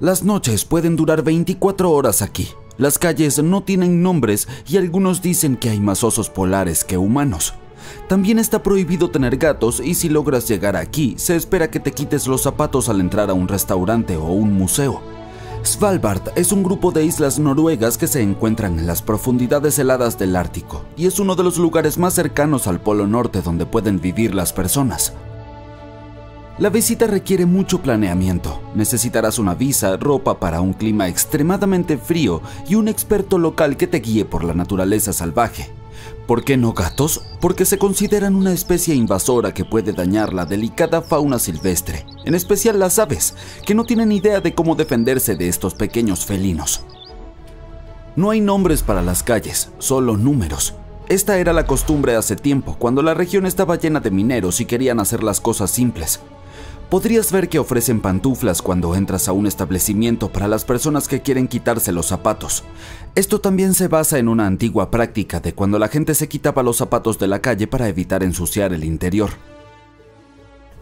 Las noches pueden durar 24 horas aquí. Las calles no tienen nombres y algunos dicen que hay más osos polares que humanos. También está prohibido tener gatos y si logras llegar aquí, se espera que te quites los zapatos al entrar a un restaurante o un museo. Svalbard es un grupo de islas noruegas que se encuentran en las profundidades heladas del Ártico y es uno de los lugares más cercanos al Polo Norte donde pueden vivir las personas. La visita requiere mucho planeamiento. Necesitarás una visa, ropa para un clima extremadamente frío y un experto local que te guíe por la naturaleza salvaje. ¿Por qué no gatos? Porque se consideran una especie invasora que puede dañar la delicada fauna silvestre, en especial las aves, que no tienen idea de cómo defenderse de estos pequeños felinos. No hay nombres para las calles, solo números. Esta era la costumbre hace tiempo, cuando la región estaba llena de mineros y querían hacer las cosas simples. Podrías ver que ofrecen pantuflas cuando entras a un establecimiento para las personas que quieren quitarse los zapatos. Esto también se basa en una antigua práctica de cuando la gente se quitaba los zapatos de la calle para evitar ensuciar el interior.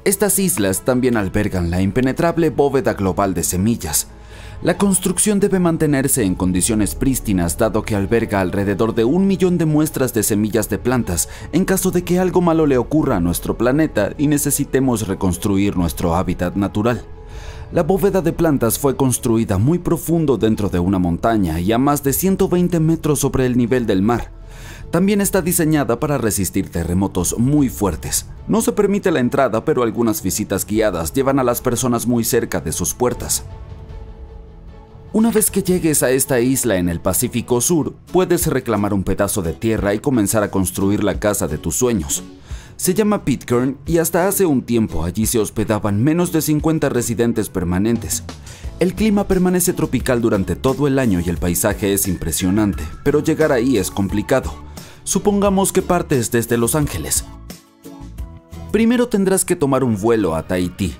Estas islas también albergan la impenetrable bóveda global de semillas, la construcción debe mantenerse en condiciones prístinas dado que alberga alrededor de un millón de muestras de semillas de plantas en caso de que algo malo le ocurra a nuestro planeta y necesitemos reconstruir nuestro hábitat natural. La bóveda de plantas fue construida muy profundo dentro de una montaña y a más de 120 metros sobre el nivel del mar. También está diseñada para resistir terremotos muy fuertes. No se permite la entrada, pero algunas visitas guiadas llevan a las personas muy cerca de sus puertas. Una vez que llegues a esta isla en el Pacífico Sur, puedes reclamar un pedazo de tierra y comenzar a construir la casa de tus sueños. Se llama Pitcairn y hasta hace un tiempo allí se hospedaban menos de 50 residentes permanentes. El clima permanece tropical durante todo el año y el paisaje es impresionante, pero llegar ahí es complicado. Supongamos que partes desde Los Ángeles. Primero tendrás que tomar un vuelo a Tahití,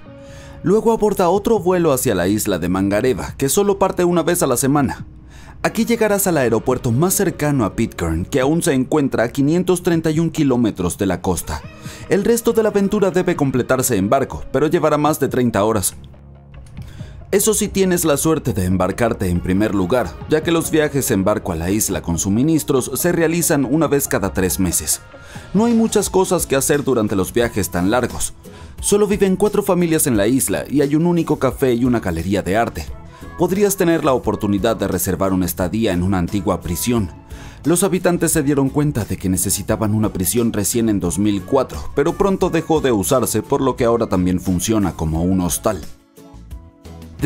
Luego aborda otro vuelo hacia la isla de Mangareva, que solo parte una vez a la semana. Aquí llegarás al aeropuerto más cercano a Pitcairn, que aún se encuentra a 531 kilómetros de la costa. El resto de la aventura debe completarse en barco, pero llevará más de 30 horas. Eso sí tienes la suerte de embarcarte en primer lugar, ya que los viajes en barco a la isla con suministros se realizan una vez cada tres meses. No hay muchas cosas que hacer durante los viajes tan largos. Solo viven cuatro familias en la isla y hay un único café y una galería de arte. Podrías tener la oportunidad de reservar una estadía en una antigua prisión. Los habitantes se dieron cuenta de que necesitaban una prisión recién en 2004, pero pronto dejó de usarse por lo que ahora también funciona como un hostal.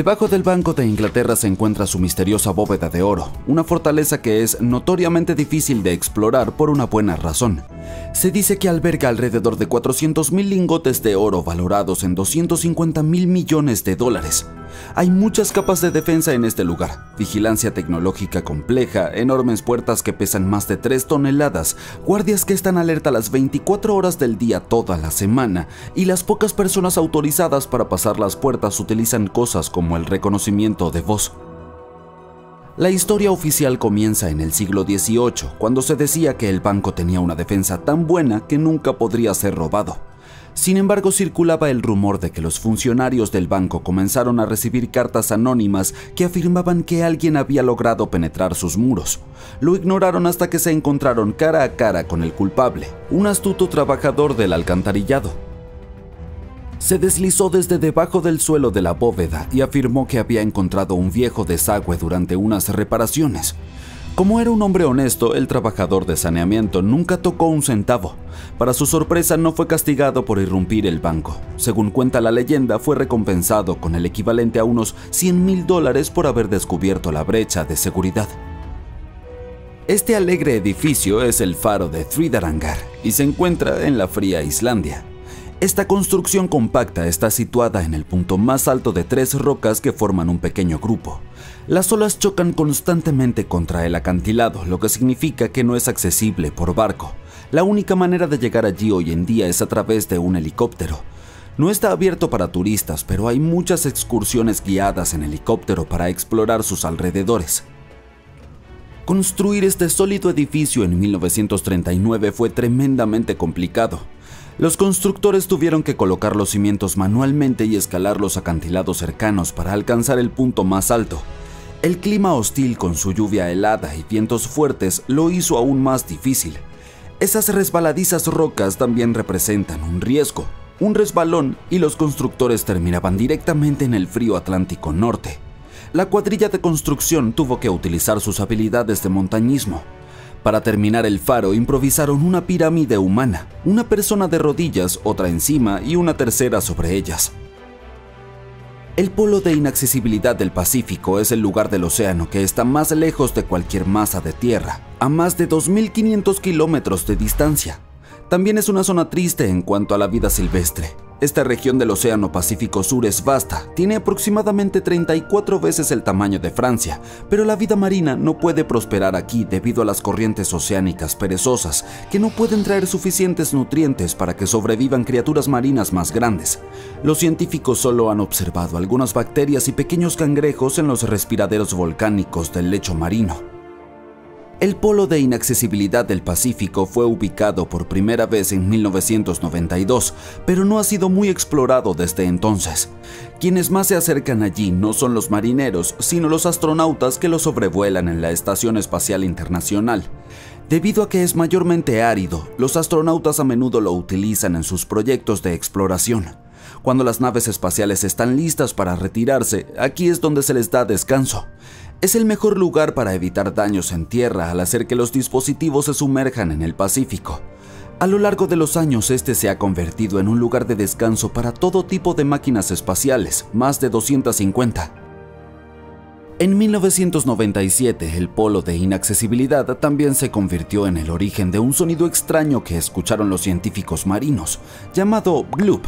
Debajo del Banco de Inglaterra se encuentra su misteriosa bóveda de oro, una fortaleza que es notoriamente difícil de explorar por una buena razón. Se dice que alberga alrededor de 400.000 lingotes de oro valorados en 250 mil millones de dólares. Hay muchas capas de defensa en este lugar, vigilancia tecnológica compleja, enormes puertas que pesan más de 3 toneladas, guardias que están alerta las 24 horas del día toda la semana, y las pocas personas autorizadas para pasar las puertas utilizan cosas como el reconocimiento de voz. La historia oficial comienza en el siglo XVIII, cuando se decía que el banco tenía una defensa tan buena que nunca podría ser robado. Sin embargo, circulaba el rumor de que los funcionarios del banco comenzaron a recibir cartas anónimas que afirmaban que alguien había logrado penetrar sus muros. Lo ignoraron hasta que se encontraron cara a cara con el culpable, un astuto trabajador del alcantarillado se deslizó desde debajo del suelo de la bóveda y afirmó que había encontrado un viejo desagüe durante unas reparaciones. Como era un hombre honesto, el trabajador de saneamiento nunca tocó un centavo. Para su sorpresa no fue castigado por irrumpir el banco. Según cuenta la leyenda, fue recompensado con el equivalente a unos 100 mil dólares por haber descubierto la brecha de seguridad. Este alegre edificio es el faro de Thridarangar y se encuentra en la fría Islandia. Esta construcción compacta está situada en el punto más alto de tres rocas que forman un pequeño grupo. Las olas chocan constantemente contra el acantilado, lo que significa que no es accesible por barco. La única manera de llegar allí hoy en día es a través de un helicóptero. No está abierto para turistas, pero hay muchas excursiones guiadas en helicóptero para explorar sus alrededores. Construir este sólido edificio en 1939 fue tremendamente complicado. Los constructores tuvieron que colocar los cimientos manualmente y escalar los acantilados cercanos para alcanzar el punto más alto. El clima hostil con su lluvia helada y vientos fuertes lo hizo aún más difícil. Esas resbaladizas rocas también representan un riesgo, un resbalón y los constructores terminaban directamente en el frío Atlántico Norte. La cuadrilla de construcción tuvo que utilizar sus habilidades de montañismo. Para terminar el faro improvisaron una pirámide humana, una persona de rodillas, otra encima y una tercera sobre ellas. El polo de inaccesibilidad del Pacífico es el lugar del océano que está más lejos de cualquier masa de tierra, a más de 2.500 kilómetros de distancia. También es una zona triste en cuanto a la vida silvestre. Esta región del Océano Pacífico Sur es vasta, tiene aproximadamente 34 veces el tamaño de Francia, pero la vida marina no puede prosperar aquí debido a las corrientes oceánicas perezosas, que no pueden traer suficientes nutrientes para que sobrevivan criaturas marinas más grandes. Los científicos solo han observado algunas bacterias y pequeños cangrejos en los respiraderos volcánicos del lecho marino. El polo de inaccesibilidad del Pacífico fue ubicado por primera vez en 1992, pero no ha sido muy explorado desde entonces. Quienes más se acercan allí no son los marineros, sino los astronautas que lo sobrevuelan en la Estación Espacial Internacional. Debido a que es mayormente árido, los astronautas a menudo lo utilizan en sus proyectos de exploración. Cuando las naves espaciales están listas para retirarse, aquí es donde se les da descanso. Es el mejor lugar para evitar daños en tierra al hacer que los dispositivos se sumerjan en el Pacífico. A lo largo de los años este se ha convertido en un lugar de descanso para todo tipo de máquinas espaciales, más de 250. En 1997, el polo de inaccesibilidad también se convirtió en el origen de un sonido extraño que escucharon los científicos marinos, llamado gloop,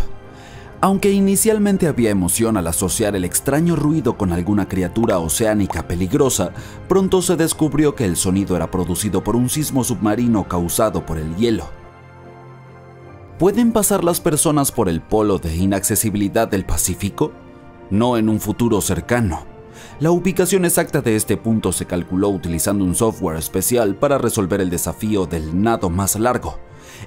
aunque inicialmente había emoción al asociar el extraño ruido con alguna criatura oceánica peligrosa, pronto se descubrió que el sonido era producido por un sismo submarino causado por el hielo. ¿Pueden pasar las personas por el polo de inaccesibilidad del Pacífico? No en un futuro cercano. La ubicación exacta de este punto se calculó utilizando un software especial para resolver el desafío del nado más largo,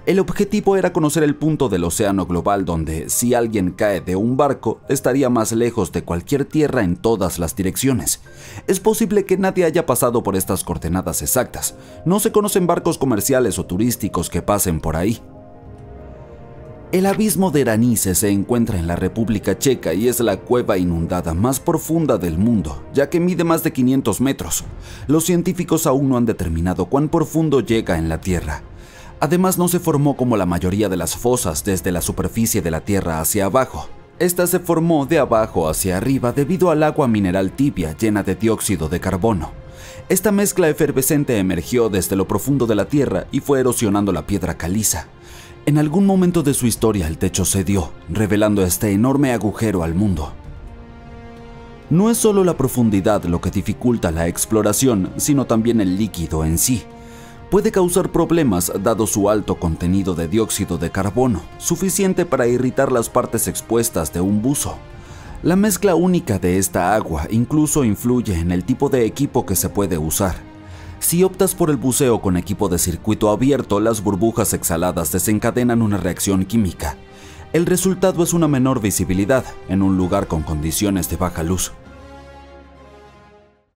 el objetivo era conocer el punto del océano global donde, si alguien cae de un barco, estaría más lejos de cualquier tierra en todas las direcciones. Es posible que nadie haya pasado por estas coordenadas exactas. No se conocen barcos comerciales o turísticos que pasen por ahí. El abismo de Eranice se encuentra en la República Checa y es la cueva inundada más profunda del mundo, ya que mide más de 500 metros. Los científicos aún no han determinado cuán profundo llega en la Tierra. Además no se formó como la mayoría de las fosas desde la superficie de la Tierra hacia abajo. Esta se formó de abajo hacia arriba debido al agua mineral tibia llena de dióxido de carbono. Esta mezcla efervescente emergió desde lo profundo de la Tierra y fue erosionando la piedra caliza. En algún momento de su historia el techo cedió, revelando este enorme agujero al mundo. No es solo la profundidad lo que dificulta la exploración, sino también el líquido en sí puede causar problemas dado su alto contenido de dióxido de carbono, suficiente para irritar las partes expuestas de un buzo. La mezcla única de esta agua incluso influye en el tipo de equipo que se puede usar. Si optas por el buceo con equipo de circuito abierto, las burbujas exhaladas desencadenan una reacción química. El resultado es una menor visibilidad en un lugar con condiciones de baja luz.